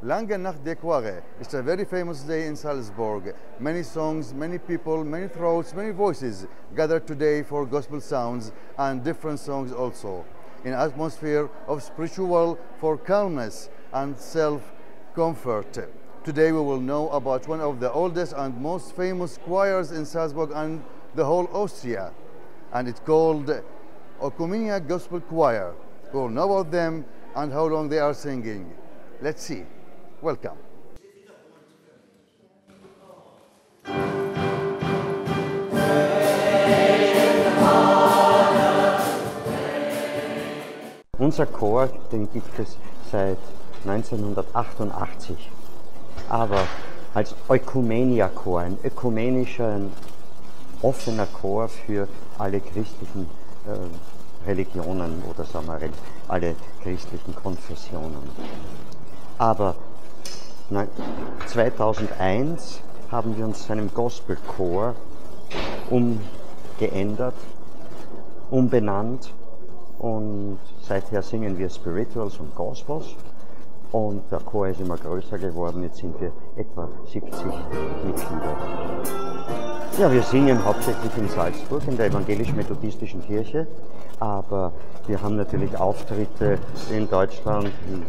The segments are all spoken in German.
Lange Nacht der Chore is a very famous day in Salzburg. Many songs, many people, many throats, many voices gathered today for gospel sounds and different songs also. In atmosphere of spiritual for calmness and self-comfort. Today we will know about one of the oldest and most famous choirs in Salzburg and the whole Austria. And it's called Okumenia Gospel Choir. We will know about them and how long they are singing. Let's see. Welcome. Unser Chor, den gibt es seit 1988. Aber als Ökumenia-Chor, ein ökumenischer, ein offener Chor für alle christlichen äh, Religionen oder sagen wir alle christlichen Konfessionen. Aber 2001 haben wir uns zu einem Gospelchor umgeändert, umbenannt und seither singen wir Spirituals und Gospels und der Chor ist immer größer geworden. Jetzt sind wir etwa 70 Mitglieder. Ja, wir singen hauptsächlich in Salzburg in der evangelisch-methodistischen Kirche, aber wir haben natürlich Auftritte in Deutschland, in,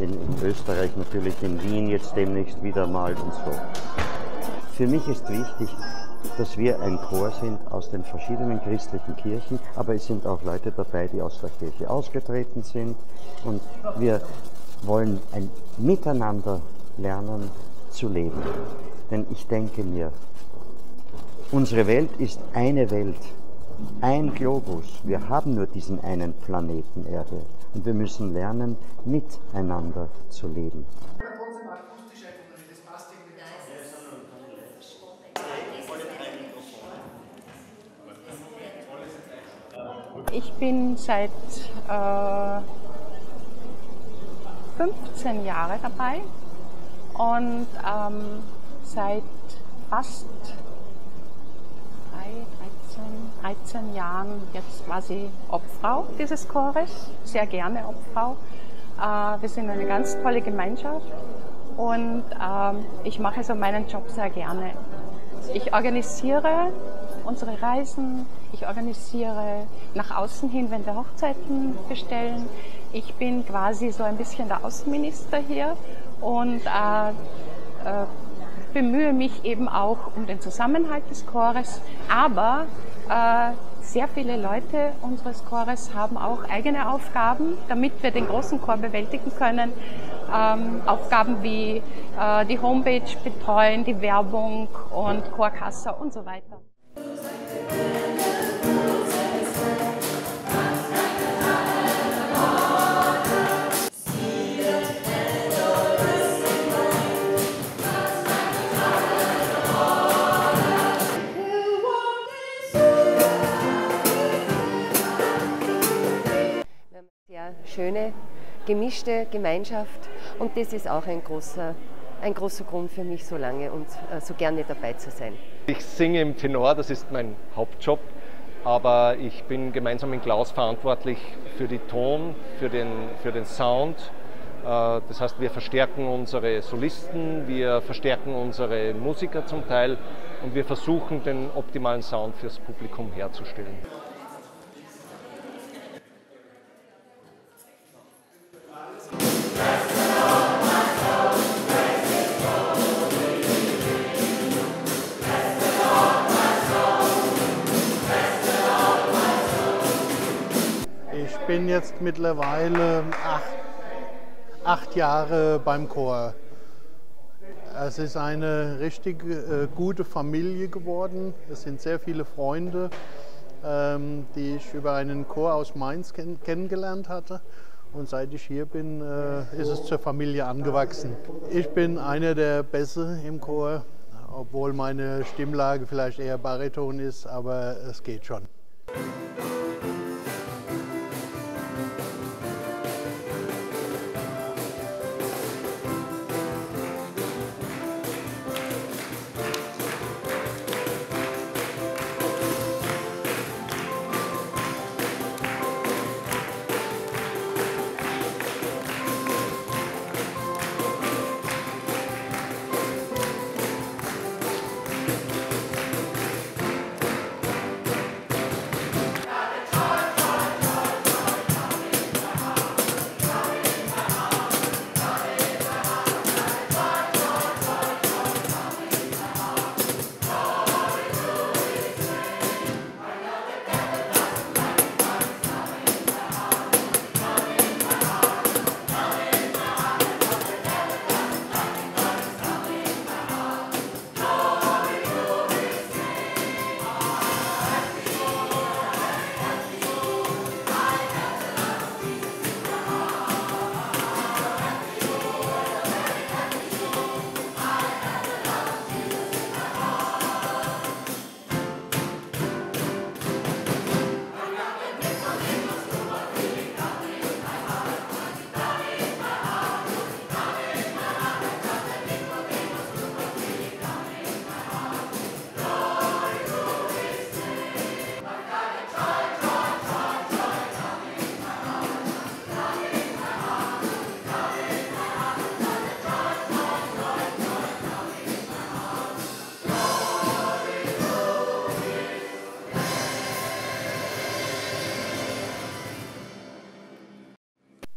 in, in Österreich natürlich, in Wien jetzt demnächst wieder mal und so. Für mich ist wichtig, dass wir ein Chor sind aus den verschiedenen christlichen Kirchen, aber es sind auch Leute dabei, die aus der Kirche ausgetreten sind und wir wollen ein Miteinander lernen zu leben. Denn ich denke mir, unsere Welt ist eine Welt, ein Globus. Wir haben nur diesen einen Planeten Erde und wir müssen lernen, miteinander zu leben. Ich bin seit äh, 15 Jahre dabei und ähm, seit fast 13, 13 Jahren jetzt quasi Obfrau dieses Chores, sehr gerne Obfrau. Äh, wir sind eine ganz tolle Gemeinschaft und äh, ich mache so meinen Job sehr gerne. Ich organisiere unsere Reisen, ich organisiere nach außen hin, wenn wir Hochzeiten bestellen. Ich bin quasi so ein bisschen der Außenminister hier und äh, äh, bemühe mich eben auch um den Zusammenhalt des Chores, aber äh, sehr viele Leute unseres Chores haben auch eigene Aufgaben, damit wir den großen Chor bewältigen können. Ähm, Aufgaben wie äh, die Homepage betreuen, die Werbung und Chorkasse und so weiter. Gemischte Gemeinschaft und das ist auch ein großer, ein großer Grund für mich, so lange und äh, so gerne dabei zu sein. Ich singe im Tenor, das ist mein Hauptjob, aber ich bin gemeinsam mit Klaus verantwortlich für die Ton, für den, für den Sound. Äh, das heißt, wir verstärken unsere Solisten, wir verstärken unsere Musiker zum Teil und wir versuchen, den optimalen Sound fürs Publikum herzustellen. Bin jetzt mittlerweile acht, acht Jahre beim Chor. Es ist eine richtig äh, gute Familie geworden. Es sind sehr viele Freunde, ähm, die ich über einen Chor aus Mainz kenn kennengelernt hatte. Und seit ich hier bin, äh, ist es zur Familie angewachsen. Ich bin einer der Bässe im Chor, obwohl meine Stimmlage vielleicht eher Bariton ist, aber es geht schon.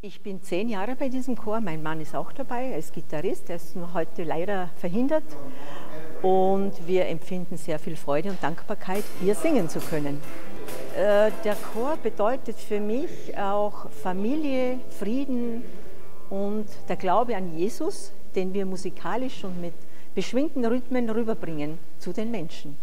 Ich bin zehn Jahre bei diesem Chor. Mein Mann ist auch dabei, ist Gitarrist. Er ist nur heute leider verhindert. Und wir empfinden sehr viel Freude und Dankbarkeit, hier singen zu können. Äh, der Chor bedeutet für mich auch Familie, Frieden und der Glaube an Jesus, den wir musikalisch und mit beschwingten Rhythmen rüberbringen zu den Menschen.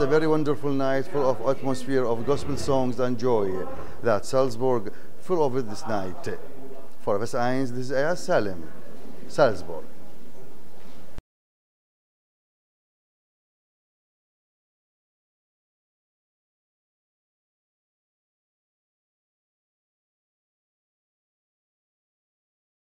It's a very wonderful night full of atmosphere of gospel songs and joy that Salzburg full of this night. For us, this is Salem, Salzburg.